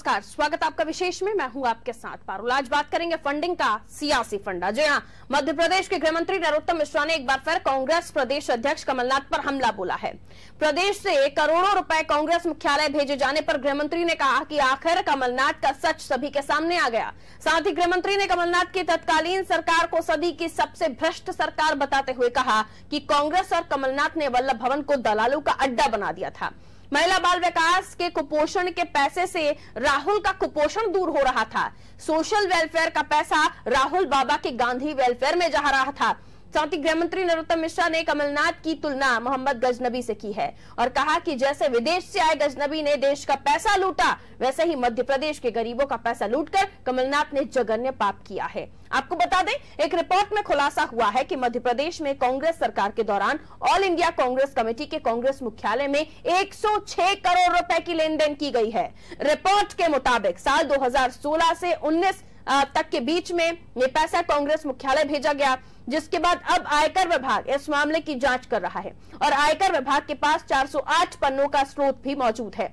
नमस्कार, स्वागत आपका विशेष में। मैं हूँ आपके साथ पारुल। आज बात करेंगे फंडिंग का, सियासी फंडा। जी हाँ मध्य प्रदेश के गृह मंत्री नरोत्तम मिश्रा ने एक बार फिर कांग्रेस प्रदेश अध्यक्ष कमलनाथ पर हमला बोला है। प्रदेश से करोड़ों रुपए कांग्रेस मुख्यालय भेजे जाने पर गृह मंत्री ने कहा कि आखिर कमलनाथ का सच सभी के सामने आ गया। साथ ही गृह मंत्री ने कमलनाथ की तत्कालीन सरकार को सदी की सबसे भ्रष्ट सरकार बताते हुए कहा कि कांग्रेस और कमलनाथ ने वल्लभ भवन को दलालों का अड्डा बना दिया था। महिला बाल विकास के कुपोषण के पैसे से राहुल का कुपोषण दूर हो रहा था। सोशल वेलफेयर का पैसा राहुल बाबा के गांधी वेलफेयर में जा रहा था। साथ ही गृह मंत्री नरोत्तम मिश्रा ने कमलनाथ की तुलना मोहम्मद गजनबी से की है और कहा कि जैसे विदेश से आए गजनबी ने देश का पैसा लूटा, वैसे ही मध्य प्रदेश के गरीबों का पैसा लूटकर कमलनाथ ने जघन्य पाप किया है। आपको बता दें, एक रिपोर्ट में खुलासा हुआ है कि मध्य प्रदेश में कांग्रेस सरकार के दौरान ऑल इंडिया कांग्रेस कमेटी के कांग्रेस मुख्यालय में 106 करोड़ रुपए की लेन देन की गई है। रिपोर्ट के मुताबिक साल 2016 से 19 तक के बीच में ये पैसा कांग्रेस मुख्यालय भेजा गया। जिसके बाद अब आयकर विभाग इस मामले की जाँच कर रहा है और आयकर विभाग के पास 408 पन्नों का स्रोत भी मौजूद है,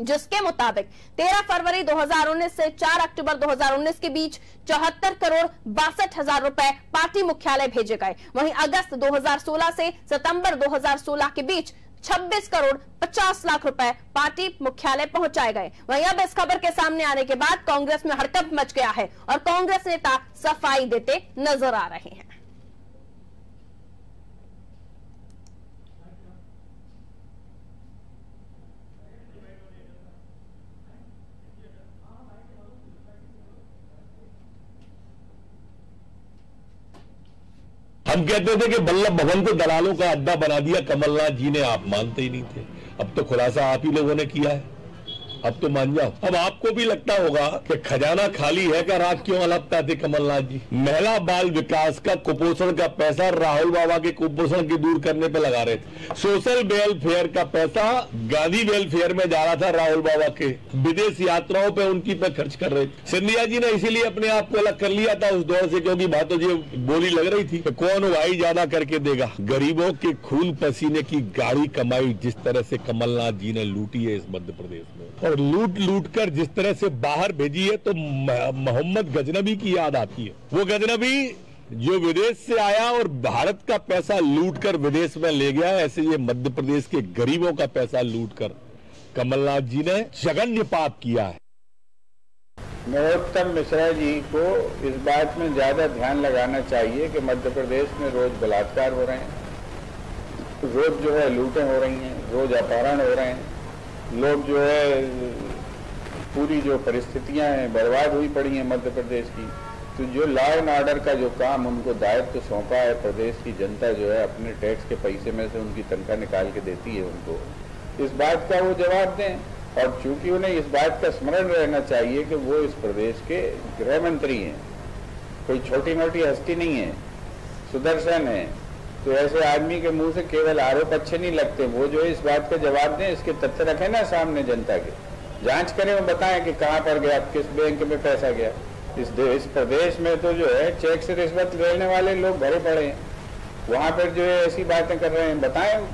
जिसके मुताबिक 13 फरवरी 2019 से 4 अक्टूबर 2019 के बीच चौहत्तर करोड़ बासठ हज़ार रुपए पार्टी मुख्यालय भेजे गए। वहीं अगस्त 2016 से सितंबर 2016 के बीच 26 करोड़ 50 लाख रुपए पार्टी मुख्यालय पहुँचाए गए। वहीं अब इस खबर के सामने आने के बाद कांग्रेस में हड़कंप मच गया है और कांग्रेस नेता सफ़ाई देते नज़र आ रहे हैं। हम कहते थे कि बल्लभ भवन को दलालों का अड्डा बना दिया, कमलनाथ जी ने, आप मानते ही नहीं थे। अब तो खुलासा आप ही लोगों ने किया है। अब तो मान जाओ। अब आपको भी लगता होगा कि खजाना खाली है क्या? रात क्यों अलगता थे कमलनाथ जी? महिला बाल विकास का कुपोषण का पैसा राहुल बाबा के कुपोषण की दूर करने पे लगा रहे थे। सोशल वेलफेयर का पैसा गांधी वेलफेयर में जा रहा था राहुल बाबा के। विदेश यात्राओं पे उनकी पे खर्च कर रहे थे। सिंधिया जी ने इसीलिए अपने आप को अलग कर लिया था उस दौर से, क्योंकि बातों जी बोली लग रही थी कि कौन भाई ज़्यादा करके देगा। गरीबों के खून पसीने की गाड़ी कमाई जिस तरह से कमलनाथ जी ने लूटी है इस मध्य प्रदेश में। और लूट लूट कर जिस तरह से बाहर भेजी है तो मोहम्मद गजनबी की याद आती है। वो गजनबी जो विदेश से आया और भारत का पैसा लूट कर विदेश में ले गया, ऐसे ये मध्य प्रदेश के गरीबों का पैसा लूट कर कमलनाथ जी ने जघन्य पाप किया है। नरोत्तम मिश्रा जी को इस बात में ज़्यादा ध्यान लगाना चाहिए कि मध्य प्रदेश में रोज बलात्कार हो रहे हैं। रोज जो है लूटें हो रही हैं, रोज अपहरण हो रहे हैं। लोग जो है, पूरी जो परिस्थितियाँ हैं, बर्बाद हुई पड़ी हैं मध्य प्रदेश की। तो जो लॉ एंड ऑर्डर का जो काम उनको दायित्व तो सौंपा है, प्रदेश की जनता जो है अपने टैक्स के पैसे में से उनकी तनख्वाह निकाल के देती है उनको। इस बात का वो जवाब दें। और चूँकि उन्हें इस बात का स्मरण रहना चाहिए कि वो इस प्रदेश के गृह मंत्री हैं। कोई छोटी मोटी हस्ती नहीं है, सुदर्शन है। तो ऐसे आदमी के मुँह से केवल आरोप अच्छे नहीं लगते। वो जो है इस बात का जवाब दें, इसके तथ्य रखें ना सामने जनता के। जाँच करें और बताएँ कि कहाँ पर गया, किस बैंक में पैसा गया। इस इस प्रदेश में तो जो है चेक से रिश्वत लेने वाले लोग भरे पड़े हैं। वहाँ पर जो है ऐसी बातें कर रहे हैं, बताएँ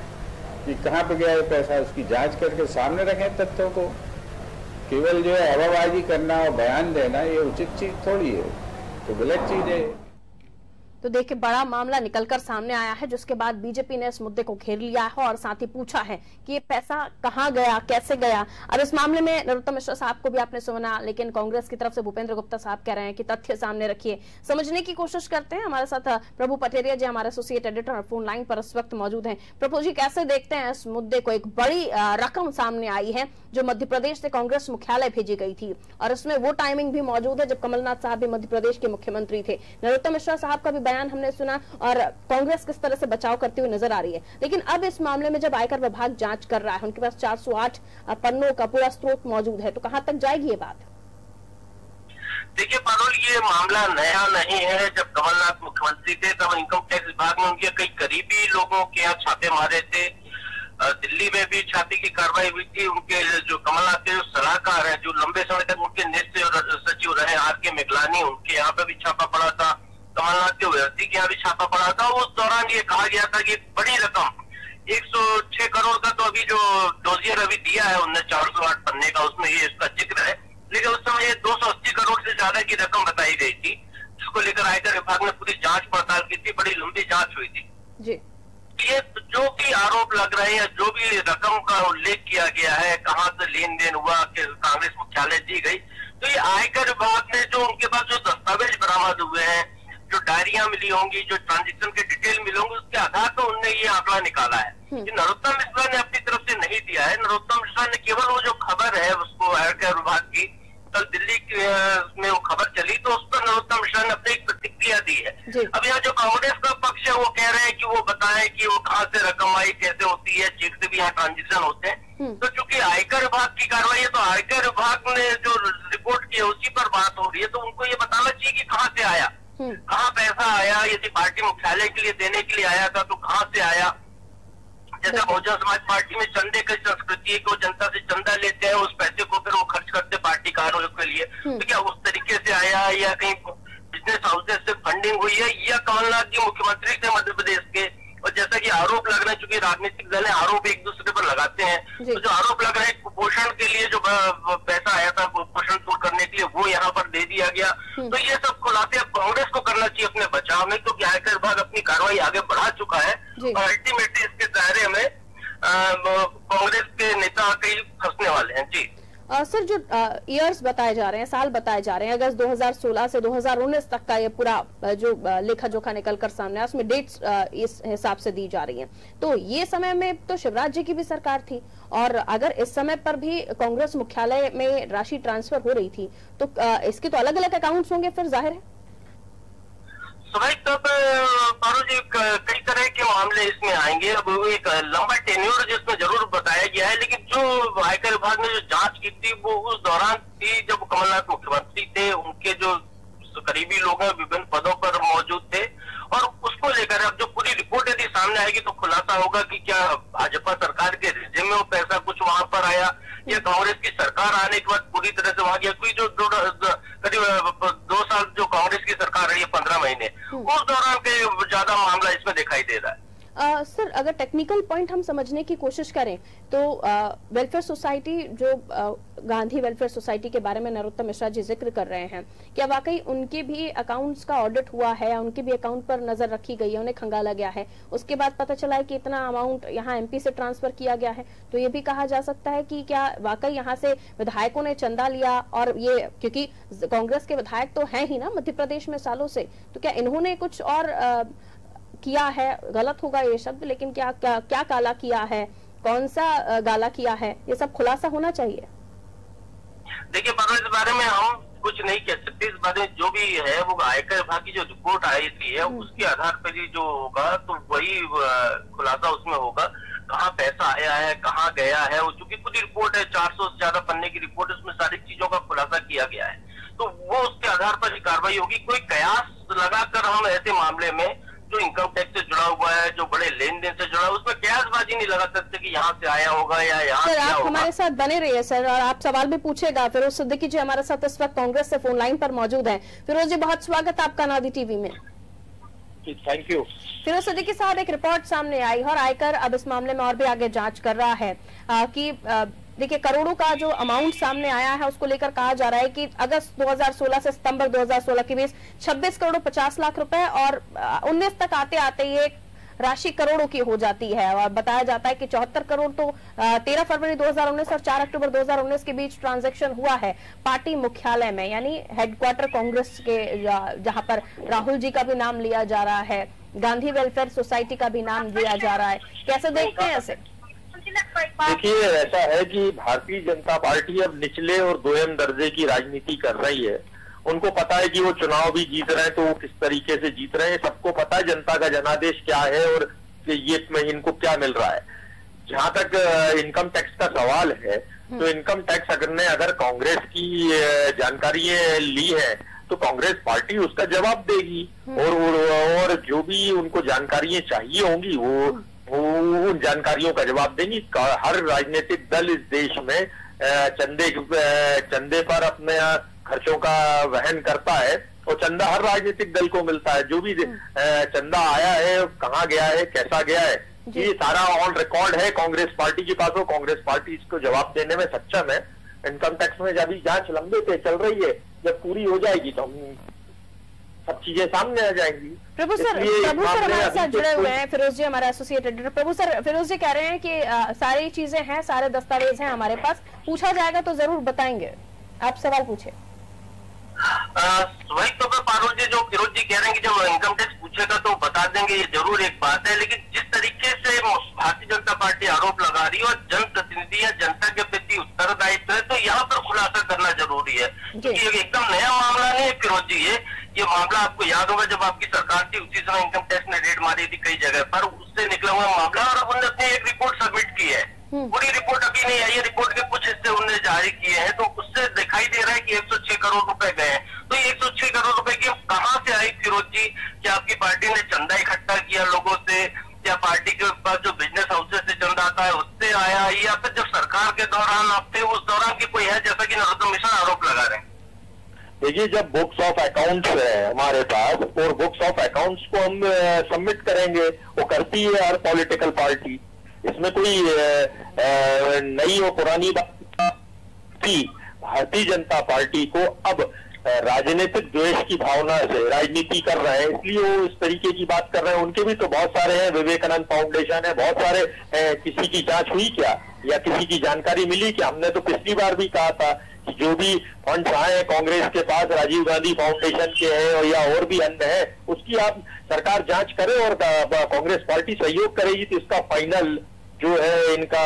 कि कहाँ पर गया है पैसा। उसकी जाँच करके सामने रखें तथ्यों को। केवल जो है हवाबाजी करना और बयान देना, ये उचित चीज़ थोड़ी है। तो गलत चीज़ है। तो देखिए, बड़ा मामला निकलकर सामने आया है, जिसके बाद बीजेपी ने इस मुद्दे को घेर लिया है और साथ ही पूछा है कि ये पैसा कहाँ गया, कैसे गया। अब इस मामले में नरोत्तम मिश्रा साहब को भी आपने सुना, लेकिन कांग्रेस की तरफ़ से भूपेंद्र गुप्ता साहब कह रहे हैं कि तथ्य सामने रखिए। समझने की कोशिश करते हैं। हमारे साथ प्रभु पटेरिया जी, हमारे एसोसिएट एडिटर फ़ोन लाइन पर इस वक्त मौजूद है। प्रभु जी, कैसे देखते हैं इस मुद्दे को? एक बड़ी रकम सामने आई है, जो मध्य प्रदेश से कांग्रेस मुख्यालय भेजी गई थी। और इसमें वो टाइमिंग भी मौजूद है, जब कमलनाथ साहब भी मध्य प्रदेश के मुख्यमंत्री थे। नरोत्तम मिश्रा साहब का भी बयान हमने सुना और कांग्रेस किस तरह से बचाव करती हुई नज़र आ रही है। लेकिन अब इस मामले में जब आयकर विभाग जाँच कर रहा है, उनके पास 408 पन्नों का पूरा स्रोत मौजूद है तो कहाँ तक जाएगी ये बात? देखिए पारोल ये मामला नया नहीं है। जब कमलनाथ मुख्यमंत्री थे, तब इनकम टैक्स विभाग ने उनके कई करीबी लोगों के यहाँ छापे मारे थे। दिल्ली में भी छापे की कार्रवाई हुई थी। उनके जो कमलनाथ के जो सलाहकार है, जो लंबे समय तक उनके निश्चित सचिव रहे, आर के मेघलानी, उनके यहाँ पे भी छापा पड़ा था। कमलनाथ के व्यक्ति के यहाँ भी छापा पड़ा था। उस दौरान ये कहा गया था कि बड़ी रकम 106 करोड़ का तो अभी जो डोजियर अभी दिया है उनने चार सौ आठ पन्ने का उसमें ये इसका ज़िक्र है। लेकिन उस समय ये दो सौ अस्सी करोड़ से ज़्यादा की रकम बताई गई थी जिसको लेकर आयकर विभाग ने पूरी जाँच पड़ताल की थी बड़ी लंबी जाँच हुई थी। जी। ये जो भी आरोप लग रहे हैं जो भी रकम का उल्लेख किया गया है कहाँ से लेन देन हुआ कांग्रेस मुख्यालय दी गई तो ये आयकर विभाग ने जो उनके पास जो दस्तावेज़ बरामद हुए हैं डायरिया मिली होंगी जो ट्रांजेक्शन के डिटेल मिले होंगे उसके आधार पर उनने ये आंकड़ा निकाला है। कि नरोत्तम मिश्रा ने अपनी तरफ़ से नहीं दिया है। नरोत्तम मिश्रा ने केवल वो जो खबर है उसको आयकर विभाग की कल दिल्ली में वो खबर चली तो उस पर नरोत्तम मिश्रा ने अपनी एक प्रतिक्रिया दी है। अब यहाँ जो कांग्रेस का पक्ष है वो कह रहे हैं कि वो बताएँ कि वो कहाँ से रकम आई कैसे होती है चेक से भी यहाँ ट्रांजेक्शन होते हैं। तो चूँकि आयकर विभाग की कार्रवाई है तो आयकर विभाग ने जो रिपोर्ट की है उसी पर बात हो रही है तो उनको ये बताना चाहिए कि कहाँ से आया। कहाँ पैसा आया? यदि पार्टी मुख्यालय के लिए देने के लिए आया था तो कहाँ से आया? जैसा बहुजन समाज पार्टी में चंदे की संस्कृति है कि वो जनता से चंदा लेते हैं उस पैसे को फिर वो खर्च करते पार्टी कार्यों के लिए। तो क्या उस तरीके से आया या कहीं बिज़नेस हाउसेज से फंडिंग हुई है? या कमलनाथ जी मुख्यमंत्री थे मध्य प्रदेश के? और जैसा कि आरोप लग रहे हैं चूँकि राजनीतिक दल है आरोप एक दूसरे पर लगाते हैं तो जो आरोप लग रहे हैं कुपोषण के लिए जो पैसा आया था कुपोषण दूर करने के लिए वो यहाँ पर दे दिया गया। तो ये सब खुलासे अब कांग्रेस को करना चाहिए अपने बचाव में क्योंकि आयकर विभाग अपनी कार्रवाई आगे बढ़ा चुका है। और अल्टीमेटली इसके दायरे में कांग्रेस के नेता कई फंसने वाले हैं जी। अ, सर जो ईयर्स बताए जा रहे हैं साल बताए जा रहे हैं अगस्त 2016 से 2019 तक का ये पूरा जो लेखा जोखा निकल कर सामने आया उसमें डेट्स इस हिसाब से दी जा रही हैं। तो ये समय में तो शिवराज जी की भी सरकार थी और अगर इस समय पर भी कांग्रेस मुख्यालय में राशि ट्रांसफ़र हो रही थी तो आ, इसके तो अलग अलग अकाउंट्स होंगे फिर ज़ाहिर है। तौर पर पारू जी कई तरह के मामले इसमें आएँगे। अब एक लंबा टेन्योर जिसमें ज़रूर बताया गया है, लेकिन जो आयकर विभाग ने जो जाँच की थी, वो उस दौरान थी जब कमलनाथ मुख्यमंत्री थे, उनके जो करीबी लोग हैं, विभिन्न पदों पर मौजूद थे। और उसको लेकर अब जो पूरी रिपोर्ट यदि सामने आएगी तो खुलासा होगा कि क्या भाजपा सरकार के रिजिम में वो पैसा कुछ वहाँ पर आया। या कांग्रेस की सरकार आने के बाद पूरी तरह से वहाँ गया कोई जो दो करीब दो साल जो कांग्रेस की सरकार रही है पंद्रह महीने उस दौरान के ज़्यादा मामला इसमें दिखाई दे रहा है। सर अगर टेक्निकल पॉइंट हम समझने की कोशिश करें तो वेलफेयर सोसाइटी जो अ, गांधी वेलफेयर सोसाइटी के बारे में नरोत्तम मिश्रा जी ज़िक्र कर रहे हैं क्या वाकई उनके भी अकाउंट्स का ऑडिट हुआ है उनके भी अकाउंट पर नज़र रखी गई है उन्हें खंगाला गया है? उसके बाद पता चला है कि इतना अमाउंट यहाँ एमपी से ट्रांसफ़र किया गया है तो ये भी कहा जा सकता है कि क्या वाकई यहाँ से विधायकों ने चंदा लिया और ये क्योंकि कांग्रेस के विधायक तो है ही ना मध्य प्रदेश में सालों से तो क्या इन्होंने कुछ और अ, किया है गलत होगा ये शब्द लेकिन क्या क्या क्या काला किया है? कौन सा गाला किया है? ये सब खुलासा होना चाहिए। देखिए इस बारे में हम कुछ नहीं कह सकते। इस बारे में जो भी है वो आयकर विभाग की जो रिपोर्ट आई थी है उसके आधार पर ही जो होगा तो वही खुलासा उसमें होगा। कहाँ पैसा आया है कहाँ गया है वो चूँकि पूरी रिपोर्ट है 400 से ज़्यादा पन्ने की रिपोर्ट उसमें सारी चीज़ों का खुलासा किया गया है। तो वो उसके आधार पर ही कार्रवाई होगी। कोई कयास लगाकर हम ऐसे मामले में जो इनकम टैक्स से जुड़ा हुआ है जो बड़े लेन देन से जुड़ा है उसमें कयासबाजी नहीं लगा सकते कि यहाँ से आया होगा या यहाँ सर से आप हमारे साथ बने रहिए सर और आप सवाल भी पूछेगा फिरोज सिद्दीकी जी हमारे साथ इस वक्त कांग्रेस से फ़ोन लाइन पर मौजूद हैं। फिरोज जी बहुत स्वागत आपका नादी टीवी में। थैंक यू फिरोज सिद्दीकी साहब एक रिपोर्ट सामने आई और आयकर अब इस मामले में और भी आगे जाँच कर रहा है आ, कि आ, देखिए करोड़ों का जो अमाउंट सामने आया है उसको लेकर कहा जा रहा है कि अगस्त 2016 से सितंबर 2016 के बीच 26 करोड़ 50 लाख रुपए और आ, 19 तक आते आते ये राशि करोड़ों की हो जाती है। और बताया जाता है कि चौहत्तर करोड़ तो तेरह फरवरी 2019 और 4 अक्टूबर 2019 के बीच ट्रांजैक्शन हुआ है पार्टी मुख्यालय में यानी हेडक्वार्टर कांग्रेस के जहाँ पर राहुल जी का भी नाम लिया जा रहा है गांधी वेलफेयर सोसाइटी का भी नाम लिया जा रहा है। कैसे देखते हैं ऐसे देखिए ऐसा है कि भारतीय जनता पार्टी अब निचले और दोयम दर्जे की राजनीति कर रही है। उनको पता है कि वो चुनाव भी जीत रहे हैं तो वो किस तरीके से जीत रहे हैं सबको पता है जनता का जनादेश क्या है और ये इनको क्या मिल रहा है। जहाँ तक इनकम टैक्स का सवाल है तो इनकम टैक्स अगर ने अगर कांग्रेस की जानकारी ली है तो कांग्रेस पार्टी उसका जवाब देगी। और, और और जो भी उनको जानकारियाँ चाहिए होंगी वो उन जानकारियों का जवाब देंगी। हर राजनीतिक दल इस देश में चंदे चंदे पर अपने खर्चों का वहन करता है और चंदा हर राजनीतिक दल को मिलता है। जो भी चंदा आया है कहाँ गया है कैसा गया है ये सारा ऑन रिकॉर्ड है कांग्रेस पार्टी के पास। हो कांग्रेस पार्टी इसको जवाब देने में सक्षम है। इनकम टैक्स में जब जाँच लंबे से चल रही है। जब पूरी हो जाएगी तो हम सब चीज़ें सामने आ जाएँगी। प्रभु सर प्रभु सर हमारे साथ जुड़े हुए हैं फिरोज जी हमारे associate editor Prabhu sir Firoz ji कह रहे हैं कि आ, सारी चीज़ें हैं सारे दस्तावेज़ हैं हमारे पास। पूछा जाएगा तो ज़रूर बताएँगे। आप सवाल पूछे। वही तो मैं पारुल जी जो फिरोज जी कह रहे हैं कि जब इनकम टैक्स पूछेगा तो बता देंगे ये ज़रूर एक बात है। लेकिन जिस तरीके से भारतीय जनता पार्टी आरोप लगा रही है और जनप्रतिनिधि या जनता के प्रति उत्तरदायित्व है तो यहाँ पर खुलासा करना ज़रूरी है। क्योंकि एकदम नया मामला नहीं है फिरोज जी ये मामला आपको याद होगा जब आपकी सरकार थी उसी समय इनकम टैक्स ने रेड मारी थी कई जगह पर उससे निकला हुआ मामला और अब उन्होंने एक रिपोर्ट सबमिट की है। पूरी रिपोर्ट अभी नहीं आई है रिपोर्ट के कुछ हिस्से उन्होंने जारी किए हैं तो उससे दिखाई दे रहा है कि 106 करोड़ रुपए गए हैं। तो ये 106 करोड़ रुपए की कहाँ से आई फिरोज जी? क्या आपकी पार्टी ने चंदा इकट्ठा किया लोगों से? या पार्टी के पास जो बिज़नेस हाउसेस से चंदा आता है उससे आया? या फिर जब सरकार के दौरान आप थे उस दौरान की कोई है जैसा कि नरोत्तम मिश्रा आरोप लगा रहे हैं? देखिए, जब बुक्स ऑफ़ अकाउंट्स है हमारे पास, और बुक्स ऑफ़ अकाउंट्स को हम सबमिट करेंगे, वो करती है हर पॉलिटिकल पार्टी इसमें कोई नई और पुरानी बात भारतीय जनता पार्टी को अब राजनीतिक द्वेष की भावना से राजनीति कर रहे हैं, इसलिए वो इस तरीके की बात कर रहे हैं। उनके भी तो बहुत सारे हैं, विवेकानंद फाउंडेशन है, बहुत सारे किसी की जाँच हुई क्या? या किसी की जानकारी मिली क्या? हमने तो पिछली बार भी कहा था जो भी फंड्स आए हैं कांग्रेस के पास, राजीव गांधी फाउंडेशन के हैं और या और भी अन्य है, उसकी आप सरकार जाँच करे और कांग्रेस पार्टी सहयोग करेगी तो इसका फाइनल जो है इनका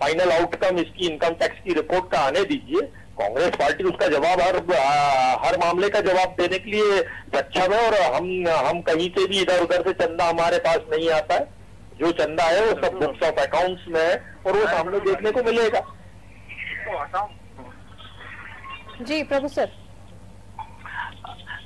फाइनल आउटकम इसकी इनकम टैक्स की रिपोर्ट का आने दीजिए। कांग्रेस पार्टी उसका जवाब हर हर मामले का जवाब देने के लिए सक्षम है और हम हम कहीं से भी इधर उधर से चंदा हमारे पास नहीं आता है। जो चंदा है वो सब बुक्स ऑफ़ अकाउंट्स में है और वो सामने देखने को मिलेगा। जी प्रभु सर।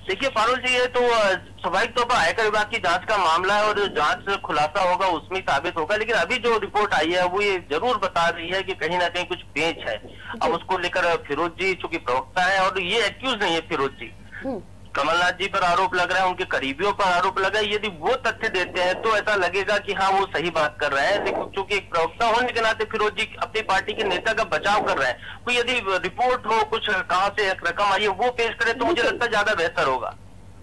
देखिए पारुल जी ये तो स्वाभाविक तौर पर आयकर विभाग की जाँच का मामला है और जो जाँच खुलासा होगा उसमें साबित होगा लेकिन अभी जो रिपोर्ट आई है वो ये ज़रूर बता रही है कि कहीं ना कहीं कुछ पेच है। अब उसको लेकर फिरोज जी चूँकि प्रवक्ता है और ये एक्यूज नहीं है फिरोज। जी हम्म, कमलनाथ जी पर आरोप लग रहा है उनके करीबियों पर आरोप लगा है यदि वो तथ्य देते हैं तो ऐसा लगेगा कि हाँ वो सही बात कर रहे हैं। लेकिन चूँकि एक प्रवक्ता होने के नाते फिरोज जी अपनी पार्टी के नेता का बचाव कर रहे हैं। कोई यदि रिपोर्ट हो कुछ कहाँ से एक रकम आई है वो पेश करे तो मुझे लगता है ज़्यादा बेहतर होगा।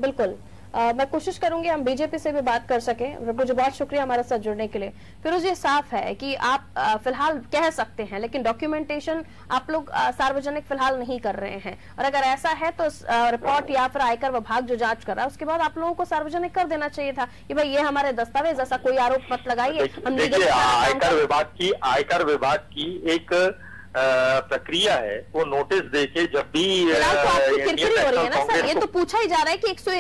बिल्कुल। अ, मैं कोशिश करूँगी हम बीजेपी से भी बात कर सकें। जी बहुत शुक्रिया हमारे साथ जुड़ने के लिए। फिरोज ये साफ़ है कि आप फ़िलहाल कह सकते हैं लेकिन डॉक्यूमेंटेशन आप लोग सार्वजनिक फ़िलहाल नहीं कर रहे हैं। और अगर ऐसा है तो रिपोर्ट या फिर आयकर विभाग जो जाँच कर रहा है उसके बाद आप लोगों को सार्वजनिक कर देना चाहिए था कि भाई ये हमारे दस्तावेज़ ऐसा कोई आरोप मत लगाइए हम आयकर विभाग की आयकर विभाग की एक प्रक्रिया है वो नोटिस देके जब भी तो हो है ये तो पूछा ही जा रहा है कि एक सौ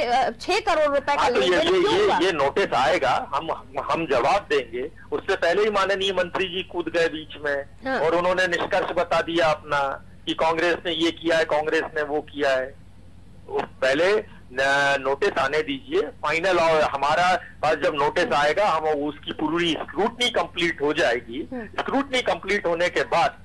छह करोड़ रुपए का हाँ तो ये ये ये, ये नोटिस आएगा हम हम जवाब देंगे। उससे पहले ही माननीय मंत्री जी कूद गए बीच में हाँ। और उन्होंने निष्कर्ष बता दिया अपना कि कांग्रेस ने ये किया है कांग्रेस ने वो किया है। पहले नोटिस आने दीजिए फाइनल और हमारा पास जब नोटिस आएगा हम उसकी पूरी स्क्रूटनी कंप्लीट हो जाएगी। स्क्रूटनी कंप्लीट होने के बाद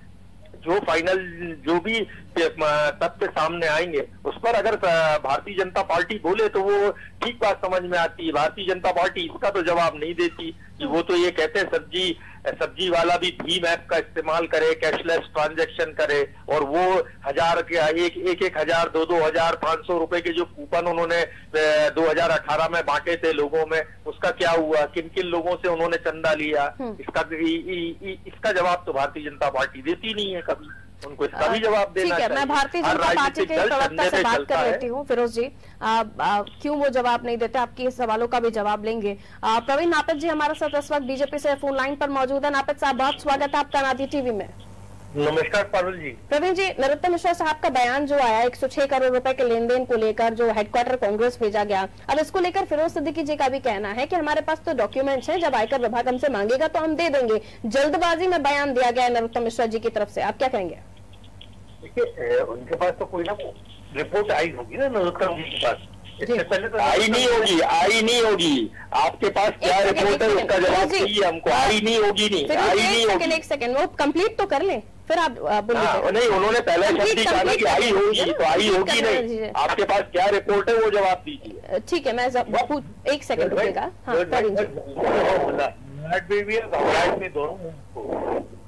जो फाइनल जो भी तथ्य सामने आएँगे, उस पर अगर भारतीय जनता पार्टी बोले तो वो ठीक बात समझ में आती। भारतीय जनता पार्टी इसका तो जवाब नहीं देती। कि वो तो ये कहते हैं सब्ज़ी सब्ज़ी वाला भी भीम ऐप का इस्तेमाल करे कैशलेस ट्रांजैक्शन करे और वो हज़ार के एक एक एक हज़ार दो दो हज़ार पाँच सौ रुपए के जो कूपन उन्होंने दो हज़ार अठारह में बांटे थे लोगों में उसका क्या हुआ? किन किन लोगों से उन्होंने चंदा लिया? इसका इ, इ, इ, इसका जवाब तो भारतीय जनता पार्टी देती नहीं है कभी। उनको इसका भी जवाब देना ठीक है मैं भारतीय जनता पार्टी के प्रवक्ता से बात कर लेती हूँ फिरोज जी। आ, आ, क्यों वो जवाब नहीं देते? आपके सवालों का भी जवाब लेंगे। प्रवीण नापित जी हमारे साथ इस वक्त बीजेपी से फ़ोन लाइन पर मौजूद है। नापित साहब बहुत स्वागत है आपका नादी टीवी में। नमस्कार पारुल जी। प्रवीण जी नरोत्तम मिश्रा साहब का बयान जो आया 106 करोड़ रुपए के लेन देन को लेकर जो हेडक्वार्टर कांग्रेस भेजा गया। अब इसको लेकर फिरोज सिद्दीकी जी का भी कहना है कि हमारे पास तो डॉक्यूमेंट्स हैं जब आयकर विभाग हमसे मांगेगा तो हम दे देंगे। जल्दबाजी में बयान दिया गया है नरोत्तम मिश्रा जी की तरफ़ से। आप क्या कहेंगे? देखिए उनके पास तो कोई ना रिपोर्ट आई होगी ना नरोत्तम जी के पास इससे पहले तो आई नहीं होगी आई नहीं होगी आपके पास क्या रिपोर्ट है उसका जवाब चाहिए हमको हाँ। आई नहीं होगी नहीं आई नहीं होगी एक सेकंड वो कंप्लीट तो कर लें फिर आप आ, बोल हाँ, नहीं उन्होंने पहले शब्द ही कहा कि आई होगी तो आई होगी नहीं आपके पास क्या रिपोर्ट है वो जवाब दीजिए ठीक है मैं एक सेकंड रुकेगा हाँ है दोनों हैं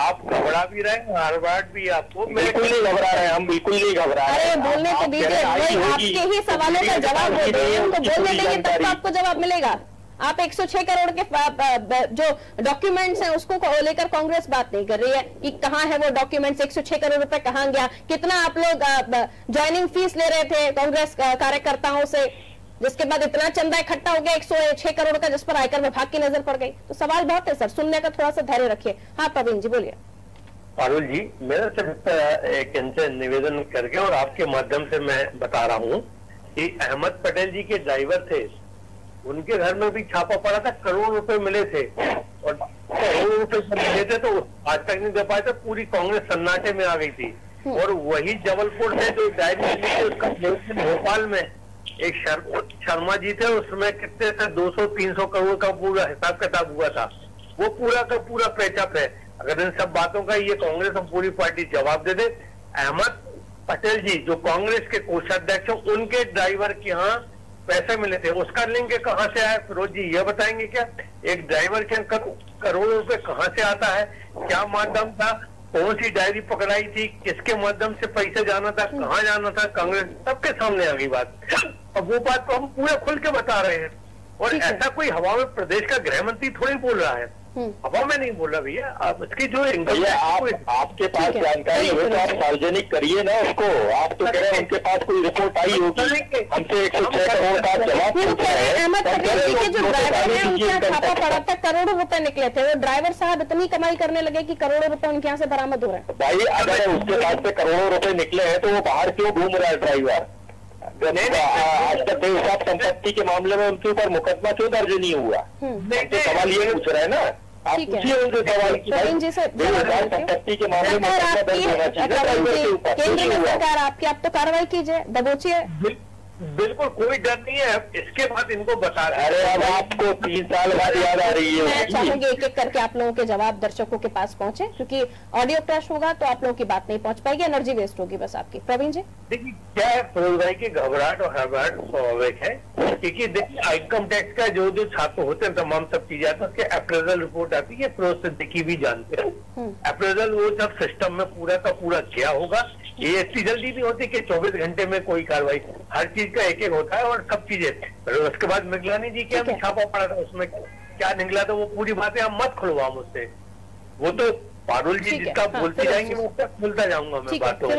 आप घबरा भी रहे हैं घबराहट भी आपको बिल्कुल नहीं घबरा रहे हैं हम बिल्कुल नहीं घबरा रहे अरे हैं। बोलने आप- तो दीजिए रहे हैं, आपके ही सवालों का जवाब दे जानकारी देंगे उनको बोलने देंगे तब तो आपको जवाब मिलेगा आप 106 करोड़ के जो डॉक्यूमेंट्स हैं उसको को लेकर कांग्रेस बात नहीं कर रही है कि कहाँ है वो डॉक्यूमेंट्स 106 करोड़ रुपए कहाँ गया कितना आप लोग ज्वाइनिंग फ़ीस ले रहे थे कांग्रेस कार्यकर्ताओं से जिसके बाद इतना चंदा इकट्ठा हो गया 106 करोड़ का जिस पर आयकर विभाग की नज़र पड़ गई। तो सवाल बहुत है सर सुनने का थोड़ा सा धैर्य रखिए। हाँ प्रवीण जी बोलिए। पारुल जी मेरा सिर्फ़ एक इनसे निवेदन करके और आपके माध्यम से मैं बता रहा हूँ कि अहमद पटेल जी के ड्राइवर थे। उनके घर में भी छापा पड़ा था करोड़ रुपए मिले थे। और करोड़ रुपए मिले थे तो आज तक नहीं दे पाए थे पूरी कांग्रेस सन्नाटे में आ गई थी। और वही जबलपुर से जो डायरी मिली थी उसका भोपाल में एक शर- शर्मा जी थे, उसमें कितने थे? 200-300 करोड़ का पूरा हिसाब किताब हुआ था। वो पूरा का पूरा पैचअप है। अगर इन सब बातों का ये कांग्रेस और पूरी पार्टी जवाब दे दे, अहमद पटेल जी, जो कांग्रेस के कोषाध्यक्ष उनके ड्राइवर के यहाँ पैसे मिले थे। उसका लिंक कहाँ से आया? फिरोज जी, ये बताएँगे क्या? एक ड्राइवर के करोड़ों रुपए कहाँ से आता है? क्या माध्यम था? कौन सी डायरी पकड़ाई थी किसके माध्यम से पैसे जाना था कहाँ जाना था कांग्रेस सबके सामने आ गई बात। अब वो बात तो हम पूरे खुल के बता रहे हैं। और ऐसा कोई हवा में प्रदेश का गृह मंत्री थोड़ी बोल रहा है। हवा में नहीं बोल रहा भैया आप इसकी जो भैया आप आपके पास जानकारी हो तो आप सार्वजनिक करिए ना उसको। आप तो कह रहे हैं उनके पास कोई रिपोर्ट आई होगी। हमसे एक सौ छह करोड़ का जवाब अहमद पटेल के जो ड्राइवर उनके यहाँ छापा पड़ा था करोड़ों रुपए निकले थे। वो ड्राइवर साहब इतनी कमाई करने लगे की करोड़ों रुपए उनके यहाँ से बरामद हो रहे हैं। भाई अगर उसके पास से करोड़ों रुपए निकले हैं तो वो बाहर क्यों घूम रहा है ड्राइवर? आज तक बेहिसाब संपत्ति के मामले में उनके ऊपर मुकदमा क्यों दर्ज नहीं हुआ? नहीं, हम तो सवाल ये पूछ रहे हैं ना। ठीक है। सरकार आपकी केंद्र में सरकार आपकी आप तो कार्रवाई कीजिए दबोचिए। बिल्कुल कोई डर नहीं है। इसके बाद इनको बता रहे हैं। अरे अब आपको तीन साल बाद याद आ रही मैं है चाहूँगी एक एक करके आप लोगों के जवाब दर्शकों के पास पहुँचे क्योंकि ऑडियो क्रैश होगा तो आप लोगों की बात नहीं पहुँच पाएगी एनर्जी वेस्ट होगी बस आपकी। प्रवीण जी? देखिए क्या है फिरोज भाई की घबराहट और हड़बड़ाहट स्वाभाविक है क्योंकि देखिए इनकम टैक्स का जो जो छात्र होते हैं तमाम सब चीज़ें आती है उसके अप्रेजल रिपोर्ट आती है फिरोज सिद्दीकी भी जानते हैं। अप्रेजल वो जब सिस्टम में पूरा का पूरा किया होगा ये इतनी जल्दी नहीं होती कि 24 घंटे में कोई कार्रवाई हर चीज़ का एक एक होता है और सब चीज़ें। उसके बाद मिगलानी जी के हम छापा पड़ा था उसमें क्या निकला था वो पूरी बातें हम मत खुलवाओ मुझसे। वो तो पारुल जी जिसका हाँ, बोलते जाएँगे। वो सब खुलता जाऊँगा मैं है, बातों।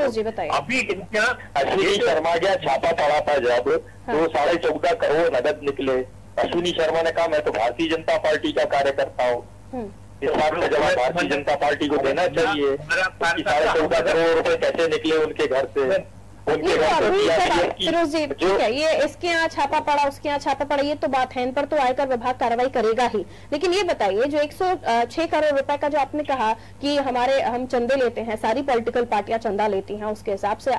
अभी अश्विनी शर्मा क्या छापा पड़ा था जब। तो साढ़े चौदह करोड़ नगद निकले। अश्विनी शर्मा ने कहा मैं तो भारतीय जनता पार्टी का कार्यकर्ता हूँ। हम्म, इस बात का जवाब भारतीय जनता पार्टी को देना चाहिए कि साढ़े चौदह करोड़ रुपए कैसे निकले उनके घर से? ये तो अभी CRPF सवाल- की फिरोज जी ठीक है ये इसके यहाँ छापा पड़ा उसके यहाँ छापा पड़ा ये तो बात है इन पर तो आयकर विभाग कार्रवाई करेगा ही। लेकिन ये बताइए जो 106 करोड़ रुपए का जो आपने कहा कि हमारे हम चंदे लेते हैं सारी पॉलिटिकल पार्टियाँ चंदा लेती हैं उसके हिसाब से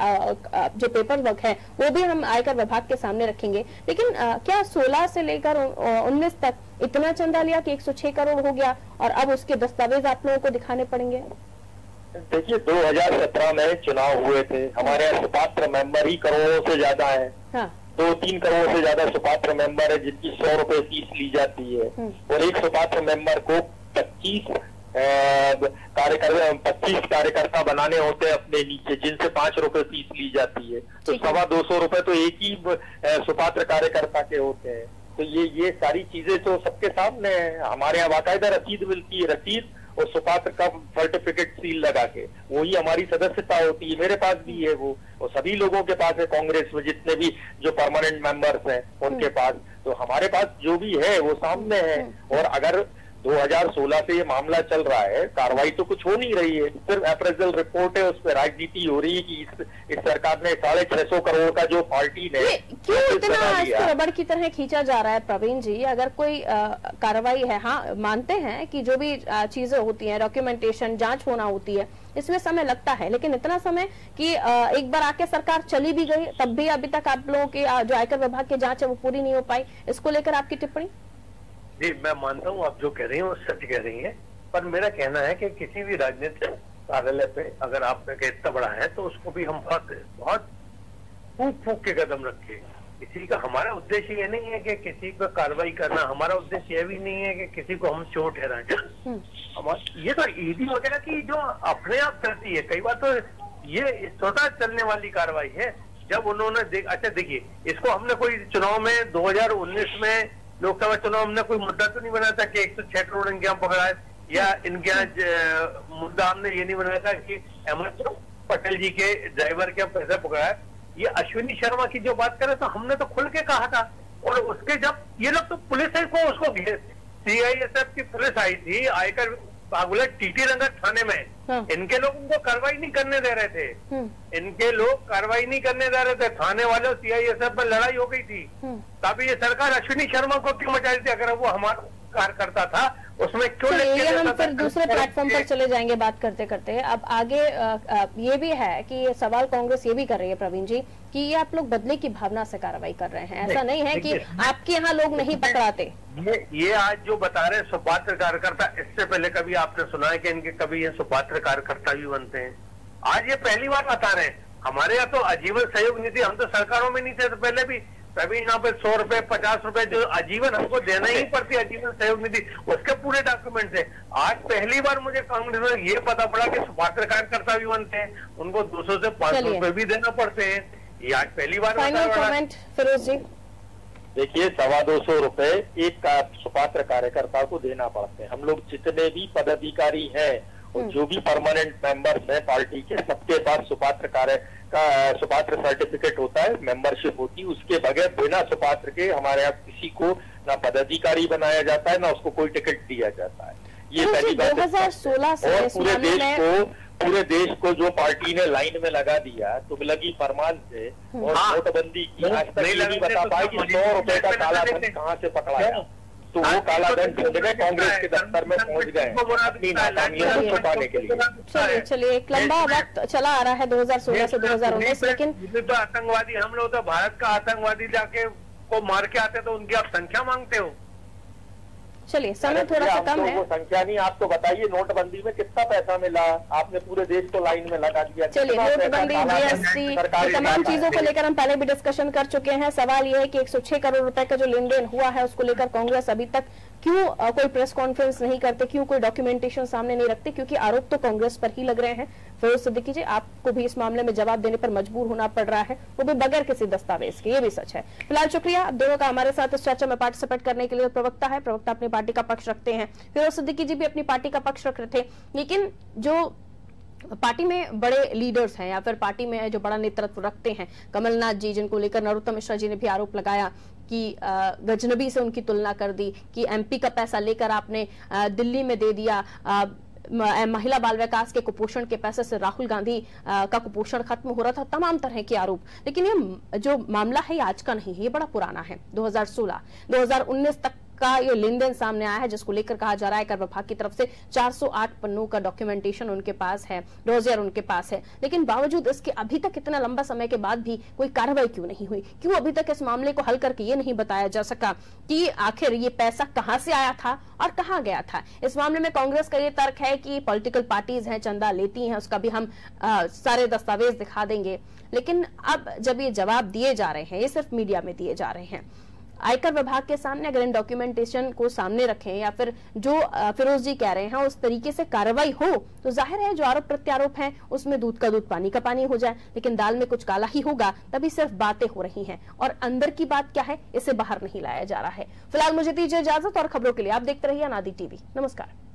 जो पेपर वर्क है वो भी हम आयकर विभाग के सामने रखेंगे। लेकिन क्या 16 से लेकर उन्नीस तक इतना चंदा लिया कि 106 करोड़ हो गया और अब उसके दस्तावेज़ आप लोगों को दिखाने पड़ेंगे? देखिए 2017 में चुनाव हुए थे। हमारे यहाँ सुपात्र मेंबर ही करोड़ों से ज़्यादा है। हाँ। दो तीन करोड़ से ज़्यादा सुपात्र मेंबर है जिनकी सौ रुपए फ़ीस ली जाती है। हम्म। और एक सुपात्र मेंबर को पच्चीस कार्यकर्ता पच्चीस कार्यकर्ता बनाने होते हैं अपने नीचे जिनसे पाँच रुपए फ़ीस ली जाती है। तो सवा दो सौ रुपए तो एक ही सुपात्र कार्यकर्ता के होते हैं। तो ये ये सारी चीज़ें तो सबके सामने है। हमारे यहाँ बाकायदा रसीद मिलती है। रसीद और सुपात्र का सर्टिफिकेट सील लगा के वही हमारी सदस्यता होती है मेरे पास भी है वो। और सभी लोगों के पास है कांग्रेस में जितने भी जो परमानेंट मेंबर्स हैं उनके पास। तो हमारे पास जो भी है वो सामने है। और अगर 2016 से ये मामला चल रहा है। कार्रवाई तो कुछ हो नहीं रही है। सिर्फ़ अप्रेजल रिपोर्ट है उस पर राजनीति हो रही है कि इस, इस सरकार ने साढ़े छह सौ करोड़ का जो पार्टी ने क्यों इतना इसको रबड़ की तरह खींचा जा रहा है प्रवीण जी? अगर कोई कार्रवाई है हाँ मानते हैं कि जो भी चीज़ें होती है डॉक्यूमेंटेशन जाँच होना होती है इसमें समय लगता है। लेकिन इतना समय कि एक बार आके सरकार चली भी गई तब भी अभी तक आप लोगों के जो आयकर विभाग की जाँच है वो पूरी नहीं हो पाई। इसको लेकर आपकी टिप्पणी? जी मैं मानता हूँ आप जो कह रही हैं वो सच कह रही हैं पर मेरा कहना है कि किसी भी राजनीतिक कार्यालय पे अगर आप का इतना बड़ा है तो उसको भी हम बहुत बहुत फूक फूक के कदम रखें। किसी का हमारा उद्देश्य ये नहीं है कि किसी पर कार्रवाई करना हमारा उद्देश्य ये भी नहीं है कि किसी को हम चोट ठहराएँ। हमारा ये तो ईडी वगैरह की जो अपने आप चलती है कई बार तो ये स्वतः चलने वाली कार्रवाई है। जब उन्होंने देख अच्छा देखिए इसको हमने कोई चुनाव में 2019 में लोकसभा चुनाव हमने कोई मुद्दा तो नहीं बनाया था कि एक सौ छह करोड़ इनके यहाँ पकड़ा है या इनके यहाँ मुद्दा हमने ये नहीं बनाया था कि अहमद पटेल जी के ड्राइवर के पैसा पकड़ा है ये अश्विनी शर्मा की जो बात करें तो हमने तो खुल के कहा था। और उसके जब ये लोग तो पुलिस को उसको सीआईएसएफ की पुलिस आई थी, आयकर बागुला टीटी नगर थाने में। हाँ। इनके लोग उनको कार्रवाई नहीं करने दे रहे थे। हम्म इनके लोग कार्रवाई नहीं करने दे रहे थे। थाने वाले सीआईएसएफ में लड़ाई हो गई थी। तभी तब ये सरकार अश्विनी शर्मा को क्यों मचा रही थी? अगर वो हमारा कार्यकर्ता था उसमें क्यों ये हम फिर दूसरे प्लेटफॉर्म पर चले जाएँगे बात करते करते। अब आगे ये भी है कि ये सवाल कांग्रेस ये भी कर रही है प्रवीण जी कि ये आप लोग बदले की भावना से कार्रवाई कर रहे हैं। ऐसा नहीं है कि आपके यहाँ लोग नहीं पकड़ाते। ये ये आज जो बता रहे हैं सुपात्र कार्यकर्ता इससे पहले कभी आपने सुना है कि इनके कभी ये सुपात्र कार्यकर्ता भी बनते हैं? आज ये पहली बार बता रहे हैं। हमारे यहाँ तो आजीवन सहयोग निधि हम तो सरकारों में नहीं थे तो पहले भी तभी यहाँ पे सौ रुपए पचास रुपए जो आजीवन हमको देना ही पड़ती है आजीवन सहयोग निधि। उसके पूरे डॉक्यूमेंट थे आज पहली बार मुझे कांग्रेस में ये पता पड़ा कि सुपात्र कार्यकर्ता भी बनते हैं। उनको दो सौ से पाँच सौ रुपए भी देना पड़ते हैं। ये आज पहली बार। कमेंट फिरोज जी। देखिए सवा दो सौ रुपए एक का सुपात्र कार्यकर्ता को देना पड़ते हैं। हम लोग जितने भी पदाधिकारी हैं और जो भी परमानेंट मेंबर्स हैं पार्टी के सबके पास सुपात्र कार्य का सुपात्र सर्टिफिकेट होता है मेंबरशिप होती है उसके बगैर बिना सुपात्र के हमारे यहाँ किसी को ना पदाधिकारी बनाया जाता है ना उसको कोई टिकट दिया जाता है ये तो पहली बात है। 2016 से और पूरे देश को पूरे देश को जो पार्टी ने लाइन में लगा दिया तुगलकी फरमान से और हाँ। नोटबंदी की आज तक नहीं बता तो पाए कि सौ रुपए का काला धन कहाँ से पकड़ाया क्यों? तो वो काला तो धन ढूंढ गए कांग्रेस के दफ्तर में पहुँच गए। अपनी नाकामियों को छुपाने के लिए। चलिए चलिए एक लंबा वक्त चला आ रहा है 2016 से 2019 लेकिन ये तो आतंकवादी हम लोग तो भारत का आतंकवादी जाके को मार के आते तो उनकी आप संख्या मांगते हो? चलिए समय थोड़ा सा कम तो है। संख्या नहीं आपको तो बताइए नोटबंदी में कितना पैसा मिला? आपने पूरे देश को लाइन में लगा दिया। चलिए नोटबंदी जीएसटी तमाम चीज़ों को लेकर हम पहले भी डिस्कशन कर चुके हैं। सवाल यह है कि 106 करोड़ रुपए का जो लेन देन हुआ है उसको लेकर कांग्रेस अभी तक क्यों कोई प्रेस कॉन्फ्रेंस नहीं करते? क्यों कोई डॉक्यूमेंटेशन सामने नहीं रखते? क्योंकि आरोप तो कांग्रेस पर ही लग रहे हैं। फिरोज सिद्दीकी जी, आपको भी इस मामले में जवाब देने पर मजबूर होना पड़ रहा है। वो भी बगैर किसी दस्तावेज़ के, ये भी सच है। फ़िलहाल शुक्रिया आप दोनों का हमारे साथ इस चर्चा में पार्टिसिपेट करने के लिए प्रवक्ता है। प्रवक्ता अपनी पार्टी का पक्ष रखते हैं। फिरोज सिद्दीकी जी भी अपनी पार्टी का पक्ष रख रहे थे। लेकिन जो पार्टी में बड़े लीडर्स हैं, या फिर पार्टी में जो बड़ा नेतृत्व रखते हैं, कमलनाथ जी, जिनको लेकर नरोत्तम मिश्रा जी ने भी आरोप लगाया कि गजनबी से उनकी तुलना कर दी, कि एमपी का पैसा लेकर आपने दिल्ली में दे दिया महिला बाल विकास के कुपोषण के पैसे से राहुल गांधी का कुपोषण खत्म हो रहा था, तमाम तरह के आरोप। लेकिन ये, जो मामला है, ये आज का नहीं है ये बड़ा पुराना है 2016 2019 तक का ये लेन देन सामने आया है जिसको लेकर कहा जा रहा है कर विभाग की तरफ़ से 408 पन्नों का डॉक्यूमेंटेशन उनके पास है डोजियर उनके पास है। लेकिन बावजूद इसके अभी तक इतना लंबा समय के बाद भी कोई कार्रवाई क्यों नहीं हुई? क्यों अभी तक इस मामले को हल करके ये नहीं बताया जा सका कि आखिर ये पैसा कहाँ से आया था और कहाँ गया था? इस मामले में कांग्रेस का ये तर्क है कि पॉलिटिकल पार्टीज़ हैं चंदा लेती हैं उसका भी हम अ, सारे दस्तावेज़ दिखा देंगे। लेकिन अब जब ये जवाब दिए जा रहे हैं ये सिर्फ़ मीडिया में दिए जा रहे हैं आयकर विभाग के सामने अगर इन डॉक्यूमेंटेशन को सामने रखें या फिर जो फिरोज जी कह रहे हैं, उस तरीके से कार्रवाई हो तो ज़ाहिर है जो आरोप प्रत्यारोप है, उसमें दूध का दूध, पानी का पानी हो जाए, लेकिन दाल में कुछ काला ही होगा, तभी सिर्फ़ बातें हो रही है। और अंदर की बात क्या है, इसे बाहर नहीं लाया जा रहा है। फ़िलहाल मुझे दीजिए इजाज़त और खबरों के लिए आप देखते रहिए अनादि टीवी। नमस्कार।